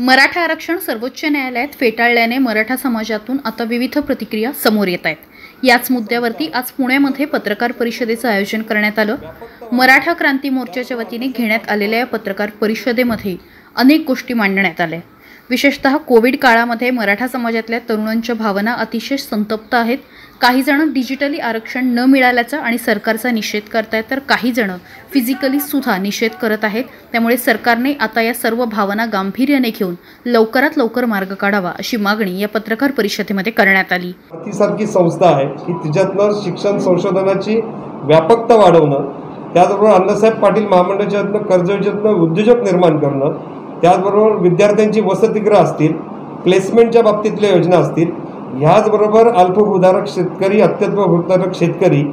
मराठा आरक्षण सर्वोच्च न्यायालयात फेटाळल्याने मराठा समाजातून आता विविध प्रतिक्रिया समोर येत आहेत. याच मुद्द्यावरती आज पुण्यामध्ये पत्रकार परिषदेचं आयोजन करण्यात आलं. मराठा क्रांती मोर्चाच्या वतीने घेण्यात आलेल्या या पत्रकार परिषदेमध्ये अनेक गोष्टी मांडण्यात आल्या. विशेषतः कोविड काळामध्ये मराठा समाजातल्या तरुणांच्या भावना अतिशय संतप्त आहेत. काही जण डिजिटली आरक्षण न मिळाल्याचा आणि सरकारचा निषेध करतायत तर काही जण फिजिकली सुद्धा निषेध करत आहेत. त्यामुळे सरकारने आता या सर्व भावना गांभीर्याने घेऊन लवकरात लवकर मार्ग काढावा अशी मागणी या पत्रकार परिषदेमध्ये करण्यात आली. ती सारखी संस्था आहे की तिच्यातनं शिक्षण संशोधनाची व्यापकता वाढवणं त्याचबरोबर अण्णासाहेब पाटील महामंडळाच्यातनं कर्ज योजनेतनं उद्योजक निर्माण करणं त्याचबरोबर विद्यार्थ्यांची वसतिगृह असतील प्लेसमेंटच्या बाबतीतल्या योजना असतील ह्याचबरोबर अल्पभूधारक शेतकरी अत्यल्पभूधारक शेतकरी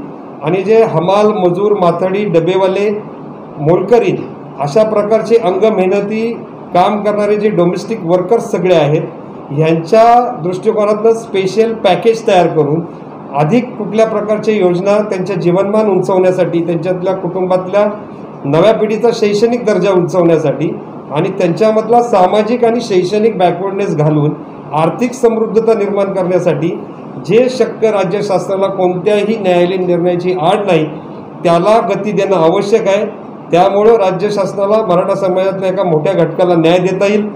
आणि जे हमाल मजूर माथडी डबेवाले मोलकरी अशा प्रकारचे अंग मेहनती काम करणारे जे डोमेस्टिक वर्कर्स सगळे आहेत ह्यांच्या दृष्टिकोनातनं स्पेशल पॅकेज तयार करून अधिक कुठल्या प्रकारच्या योजना त्यांच्या जीवनमान उंचवण्यासाठी त्यांच्यातल्या कुटुंबातल्या नव्या पिढीचा शैक्षणिक दर्जा उंचवण्यासाठी आणि त्यांच्यामधला सामाजिक आणि शैक्षणिक बॅकवर्डनेस घालून आर्थिक समृद्धता निर्माण करण्यासाठी जे शक्य राज्य शासनाला कोणत्याही न्यायालयीन निर्णयाची आड नाही त्याला गती देणं आवश्यक आहे. त्यामुळं राज्य शासनाला मराठा समाजातल्या एका मोठ्या घटकाला न्याय देता येईल.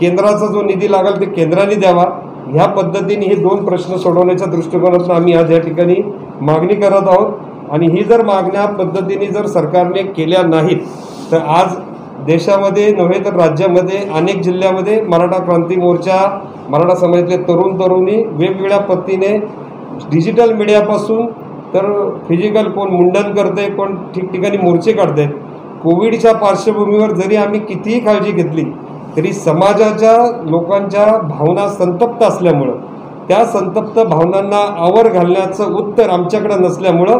केंद्राचा जो निधी लागेल ते केंद्राने द्यावा. ह्या पद्धतीने हे दोन प्रश्न सोडवण्याच्या दृष्टिकोनातून आम्ही आज या ठिकाणी मागणी करत आहोत. आणि ही जर मागण्या पद्धतीने जर सरकारने केल्या नाहीत तर आज देशामध्ये नव्हे तर राज्यामध्ये अनेक जिल्ह्यामध्ये मराठा क्रांती मोर्चा मराठा समाजातले तरुण तरुणी वेगवेगळ्या पद्धतीने डिजिटल मीडियापासून तर फिजिकल कोण मुंडन करते कोण ठिकठिकाणी मोर्चे काढते कोविडच्या पार्श्वभूमीवर जरी आम्ही कितीही काळजी घेतली तरी समाजाच्या लोकांच्या भावना संतप्त असल्यामुळं त्या संतप्त भावनांना आवर घालण्याचं उत्तर आमच्याकडं नसल्यामुळं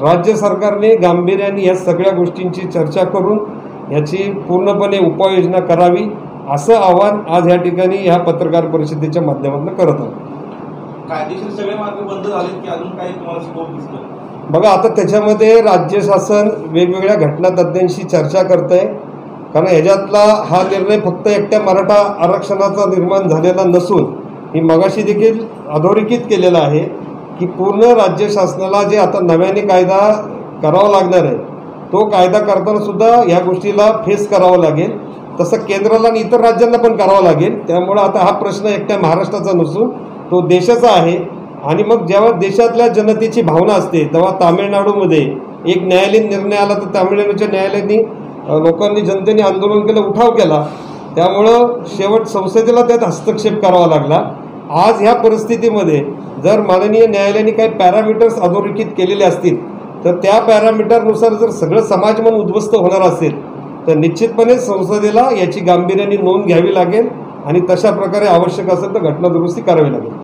राज्य सरकारने गांभीर्याने या सगळ्या गोष्टींची चर्चा करून याची पूर्णपणे उपाययोजना करावी असं आवाहन आज या ठिकाणी ह्या पत्रकार परिषदेच्या माध्यमातून करत आहोत. कायदेशीर सगळे मार्ग बंद झालेत की अजून काही तुम्हाला स्कोप दिसतो बघा आता त्याच्यामध्ये राज्य शासन वेगवेगळ्या घटनातज्ञांशी चर्चा करत आहे कारण ह्याच्यातला हा निर्णय फक्त एकट्या मराठा आरक्षणाचा निर्माण झालेला नसून ही मगाशी देखील अधोरेखित केलेला आहे की पूर्ण राज्य शासनाला जे आता नव्याने कायदा करावा लागणार आहे तो कायदा करताना सुद्धा ह्या गोष्टीला फेस करावं लागेल. तसं केंद्राला आणि इतर राज्यांना पण करावं लागेल. त्यामुळं आता हा प्रश्न एकट्या महाराष्ट्राचा नसून तो देशाचा आहे. आणि मग जेव्हा देशातल्या जनतेची भावना असते तेव्हा तामिळनाडूमध्ये एक न्यायालयीन निर्णय आला तर तामिळनाडूच्या न्यायालयाने लोकांनी जनतेने आंदोलन केलं उठाव केला. त्यामुळं शेवट संसदेला त्यात हस्तक्षेप करावा लागला. आज ह्या परिस्थितीमध्ये जर माननीय न्यायालयाने काही पॅरामीटर्स अधोरेखित केलेले असतील तर त्या पॅरामीटरनुसार जर सगळं समाज मन उद्ध्वस्त होणार असेल तर निश्चितपणे संसदेला याची गांभीर्याने नोंद घ्यावी लागेल आणि तशा प्रकारे आवश्यक असेल तर घटना दुरुस्ती करावी लागेल.